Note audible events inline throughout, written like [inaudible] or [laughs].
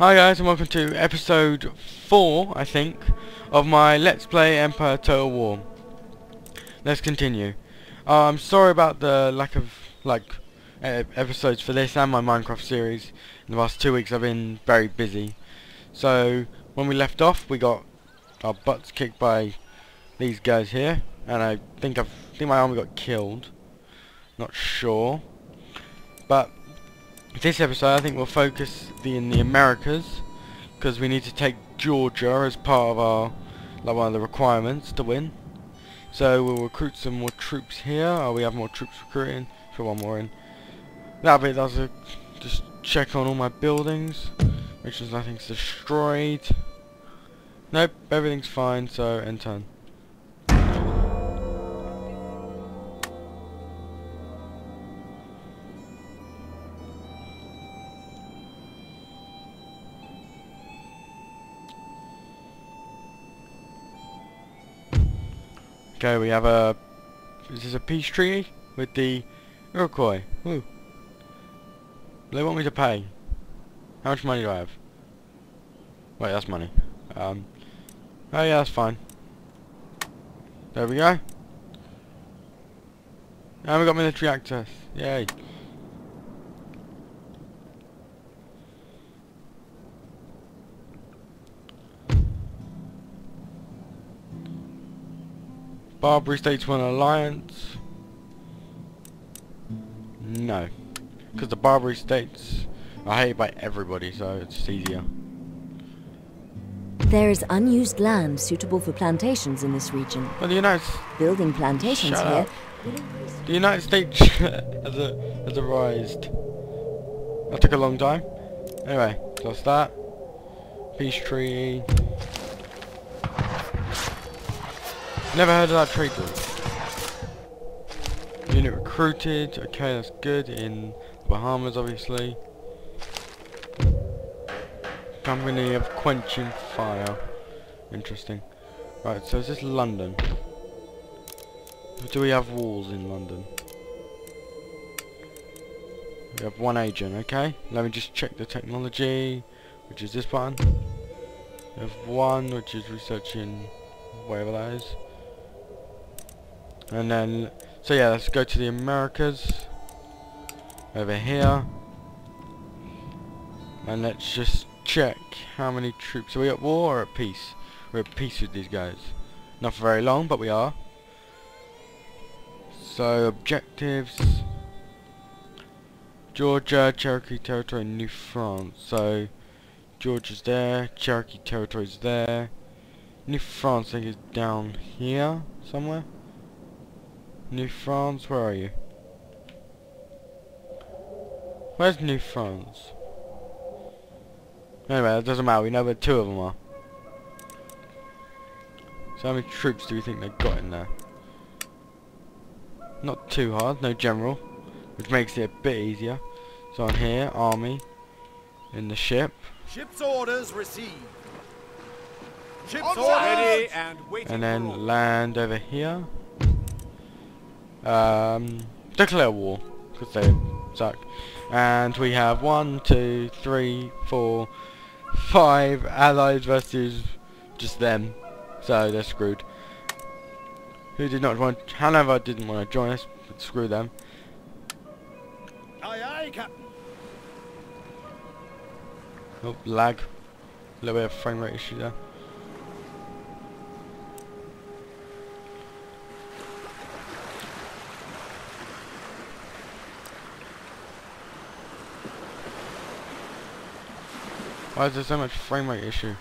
Hi guys and welcome to episode 4, I think, of my Let's Play Empire Total War. Let's continue. Uh, I'm sorry about the lack of, like, episodes for this and my Minecraft series. In the last two weeks I've been very busy. So, when we left off, we got our butts kicked by these guys here. And I think I've, I think my army got killed. Not sure. But this episode I think we'll focus the, in the Americas because we need to take Georgia as part of our like one of the requirements to win. So we'll recruit some more troops here. Oh we have more troops recruiting. For one more in. That bit does a just check on all my buildings make sure nothing's destroyed. Nope everything's fine so end turn Okay, we have a... this Is a peace treaty? With the Iroquois. Woo. They want me to pay. How much money do I have? Wait, that's money. Um, oh yeah, that's fine. There we go. And we got military access. Yay. Barbary States want an alliance? No. Because the Barbary States are hated by everybody, so it's easier. There is unused land suitable for plantations in this region. Well, the United Building plantations Shut here. up. the United States [laughs] has a has arisen. That took a long time. Anyway, lost that. Peace treaty. Never heard of that trade group. Unit recruited. Okay, that's good. In Bahamas, obviously. Company of Quenching Fire. Interesting. Right, so is this London? Do we have walls in London? We have one agent, okay? Let me just check the technology, which is this button. We have one, which is researching whatever that is. And then, so yeah, let's go to the Americas. Over here. And let's just check how many troops. Are we at war or at peace? We're at peace with these guys. Not for very long, but we are. So, objectives. Georgia, Cherokee Territory, New France. So, Georgia's there, Cherokee Territory's there. New France, I think, is down here somewhere. New France, where are you? Where's New France? Anyway, it doesn't matter, we know where two of them are. So how many troops do we think they've got in there? Not too hard, no general, which makes it a bit easier. So on here, army, in the ship, Ship's orders received. Ship's orders ready and waiting and then land over here. Um, declare war, because they suck. And we have one, two, three, four, five allies versus just them. So they're screwed. Who did not want? Hanover didn't want to join us, but screw them. Aye, aye, Captain. Oh, lag. A little bit of frame rate issue there. Why is there so much frame rate issue?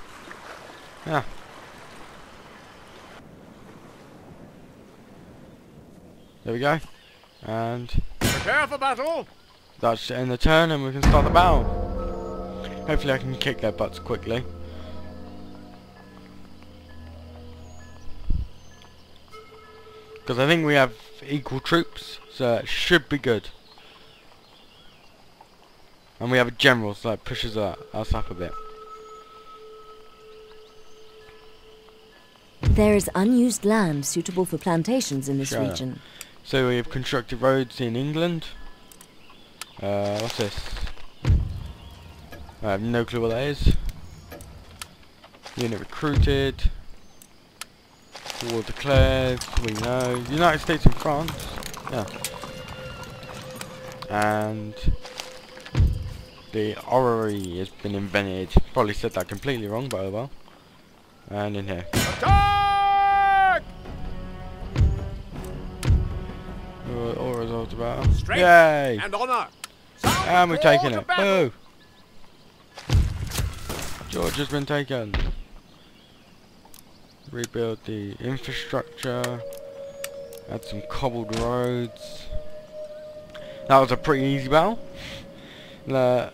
Yeah. There we go. And Prepare for battle. that's end the turn and we can start the battle. Hopefully I can kick their butts quickly. Because I think we have equal troops, so it should be good. And we have a general, so that pushes us up a bit. There is unused land suitable for plantations in this up. region. So we have constructed roads in England. Uh, what's this? I have no clue what that is. Unit recruited. War declared. We know. United States and France. Yeah. And the orrery has been invented. Probably said that completely wrong, but oh well. And in here. Attack! What all results about? Strength Yay! and honor. Sound And we've call taken it. Boo! George has been taken. Rebuild the infrastructure. Add some cobbled roads. That was a pretty easy battle. Uh,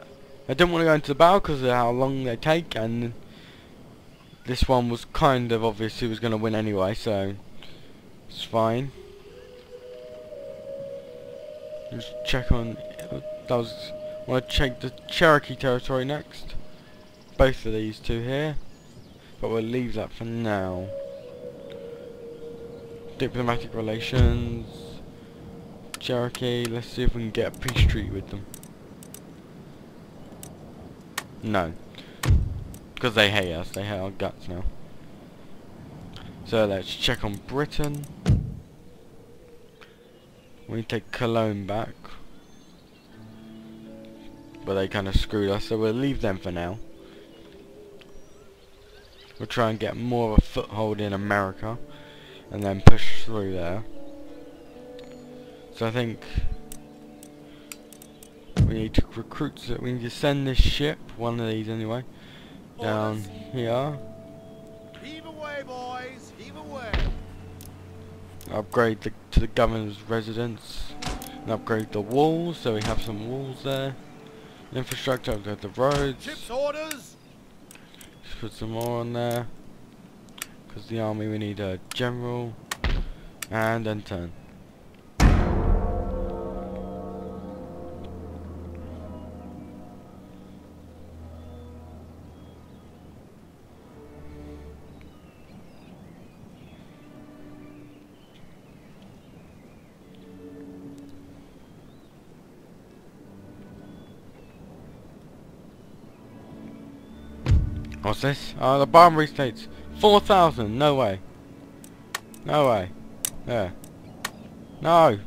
I didn't want to go into the battle because of how long they take and this one was kind of obvious who was going to win anyway so it's fine. Just check on that was want to check the Cherokee territory next. Both of these two here. But we'll leave that for now. Diplomatic relations. Cherokee, let's see if we can get a peace treaty with them. No. Because they hate us, they hate our guts now. So let's check on Britain. We take Cologne back. But they kind of screwed us, so we'll leave them for now. We'll try and get more of a foothold in America. And then push through there. So I think we need to recruit, so we need to send this ship, one of these anyway, down um, here. Heave away, boys. Heave away. Upgrade the, to the governor's residence. And upgrade the walls, so we have some walls there. Infrastructure, upgrade the roads. Ship's orders. Just put some more on there. Because the army we need a general. And then turn. What's this? Oh, the Barbary States. 4,000. No way. No way. Yeah. No.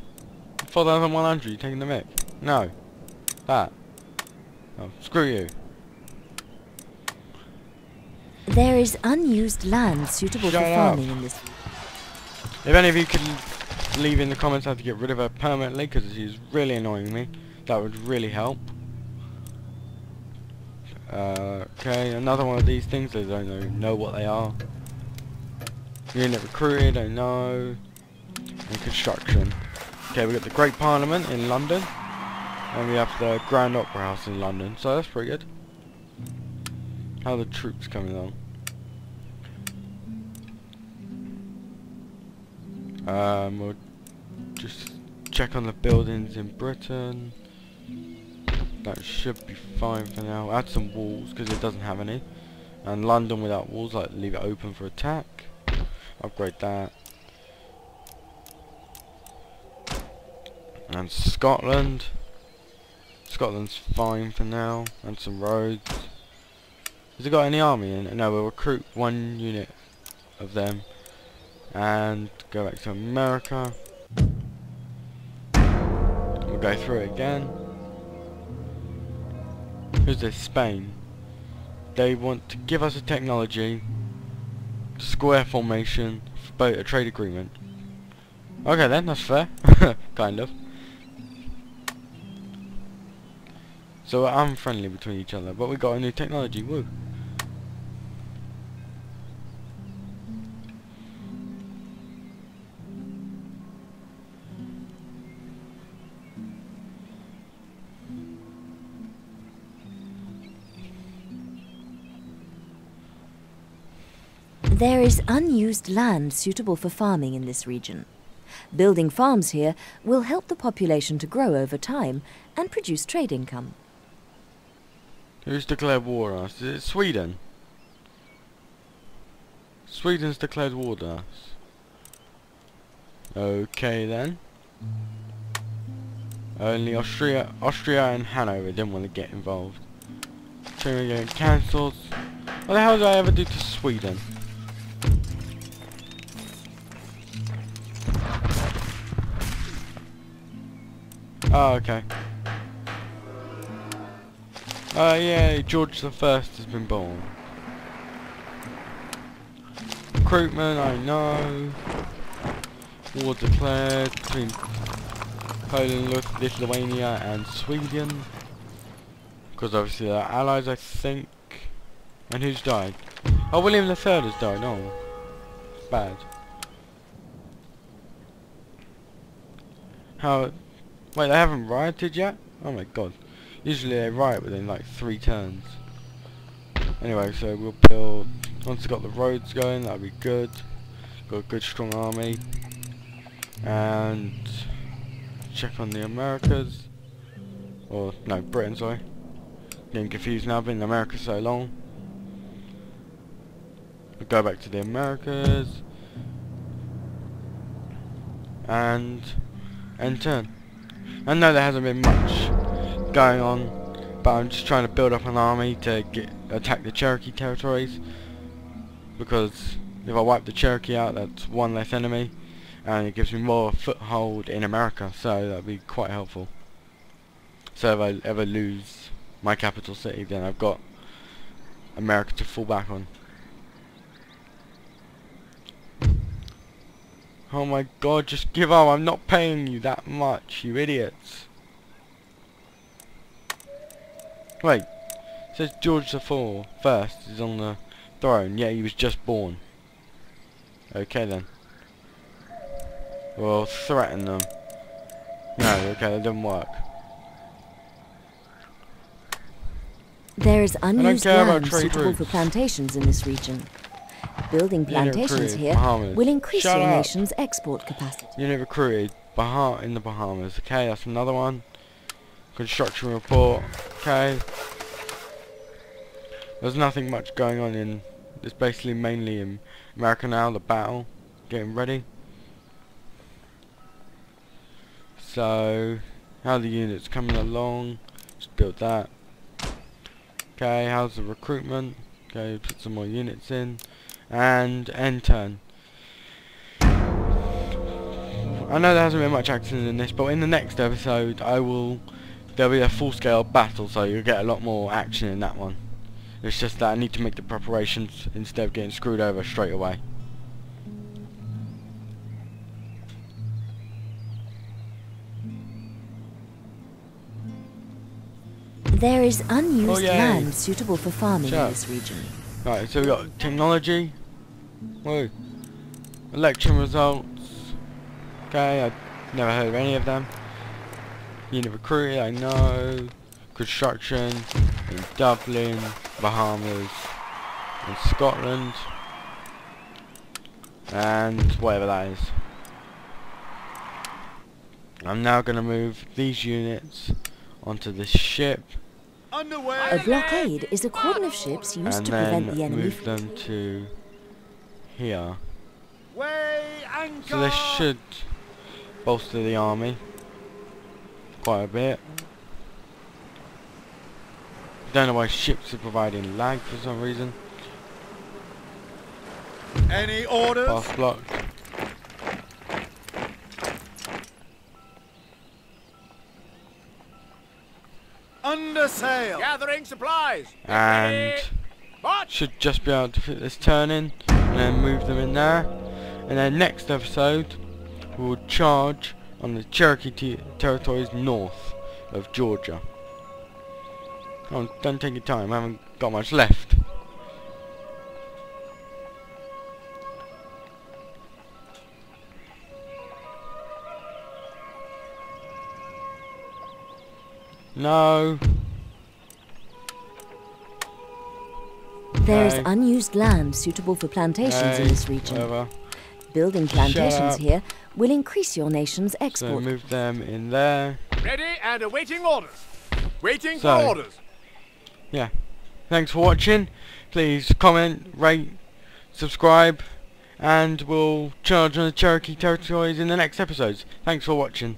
4,100. You taking the mic? No. That. Oh, screw you. There is unused land suitable Shut for up. farming in this. If any of you could leave in the comments how to get rid of her permanently, because she's really annoying me, that would really help. Uh, okay, another one of these things, I don't know, know what they are. Unit recruited, I know. And construction. Okay, we got the Great Parliament in London. And we have the Grand Opera House in London, so that's pretty good. How the troops coming along? Um, we'll just check on the buildings in Britain. That should be fine for now. Add some walls because it doesn't have any. And London without walls, like leave it open for attack. Upgrade that. And Scotland. Scotland's fine for now. And some roads. Has it got any army in it? No, we'll recruit one unit of them. And go back to America. We'll go through it again. Who's this? Spain. They want to give us a technology, square formation, for boat a trade agreement. Okay then, that's fair. [laughs] kind of. So we're unfriendly between each other, but we got a new technology, woo. There is unused land suitable for farming in this region. Building farms here will help the population to grow over time and produce trade income. Who's declared war on us? Is it Sweden? Sweden's declared war on us. Okay then. Only Austria, Austria and Hanover didn't want to get involved. Training getting cancelled. What the hell did I ever do to Sweden? Oh, okay. Oh, yeah, George the First has been born. Recruitment, I know. War declared between Poland, Lithuania and Sweden. Because obviously they're allies, I think. And who's died? Oh, William the Third has died. Oh, bad. How? Wait, they haven't rioted yet? Oh my god. Usually they riot within like three turns. Anyway, so we'll build. Once we've got the roads going, that'll be good. Got a good strong army. And check on the Americas. Or no, Britain, sorry. Getting confused now, been in America so long. We'll go back to the Americas. And end turn. I know there hasn't been much going on, but I'm just trying to build up an army to get attack the Cherokee territories. Because if I wipe the Cherokee out, that's one less enemy, and it gives me more foothold in America, so that'd be quite helpful. So if I ever lose my capital city, then I've got America to fall back on. Oh my god, just give up, I'm not paying you that much, you idiots. Wait, it says George the Four first is on the throne, yeah he was just born. Okay then. We'll threaten them. No, okay, that didn't work. There is unused land suitable for plantations in this region. Building plantations here Bahamas. will increase Shut your up. nation's export capacity. Unit recruited Baham in the Bahamas. Okay, that's another one. Construction report. Okay. There's nothing much going on in. It's basically mainly in America now. The battle, getting ready. So, how are the units coming along? Just build that. Okay, how's the recruitment? Okay, put some more units in. And end turn. I know there hasn't been much action in this, but in the next episode I will there'll be a full scale battle so you'll get a lot more action in that one. It's just that I need to make the preparations instead of getting screwed over straight away. There is unused Oh, land suitable for farming Sure. in this region. Right, so we got technology. Whoa. Election results. Okay, I've never heard of any of them. Unit recruited, I know. Construction in Dublin, Bahamas, and Scotland. And whatever that is. I'm now going to move these units onto this ship Underway. A blockade is a cordon of ships used and to prevent the enemy move them to here. Way anchor. So this should bolster the army quite a bit. Don't know why ships are providing lag for some reason. Any orders? Fast block. Under sail. Gathering supplies. And March. should just be able to fit this turn in and then move them in there. And then next episode we'll charge on the Cherokee te- territories north of Georgia. Oh, don't take your time, I haven't got much left. No. There is unused land suitable for plantations in this region. Whatever. Building plantations here will increase your nation's export. So export. move them in there. Ready and awaiting orders. Waiting So- for orders. Yeah. Thanks for watching. Please comment, rate, subscribe, and we'll charge on the Cherokee territories in the next episodes. Thanks for watching.